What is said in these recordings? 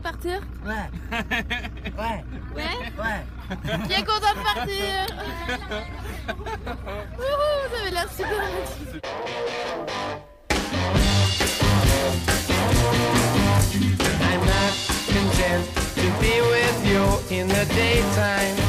partir Ouais. Ouais. Ouais Ouais. Qui est content de partir Wouhou, ça avait l'air super. I'm not content to be with you in the daytime.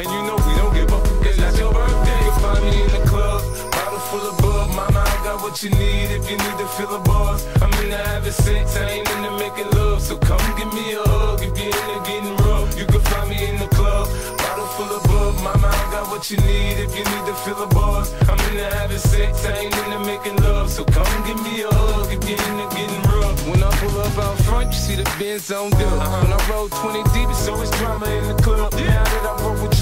And you know we don't give up, cause that's your birthday. You'll find me in the club, bottle full of bug. Mama, I got what you need if you need to fill a buzz. I'm into having sex, I ain't into making love. So come give me a hug if you're into getting rough. You can find me in the club, bottle full of bug. Mama, I got what you need if you need to fill a buzz. I'm into having sex, I ain't into making love. So come give me a hug if you're into getting rough. When I pull up out front, you see the Benz on dub. When I roll 20 deep, it's always drama in the club. Now that I roll with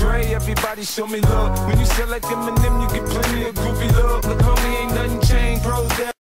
Dre, show me love. When you like Eminem, you get plenty of goofy love. Look, homie, ain't nothing changed, bro.